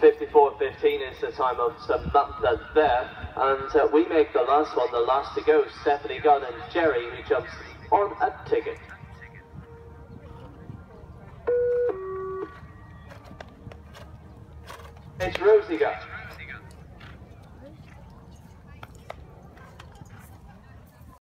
54.15 is the time of Samantha there. And uh, we make the last one, the last to go, Stephanie Gunn and Jerry, who jumps on a ticket. It's Rosie Gunn.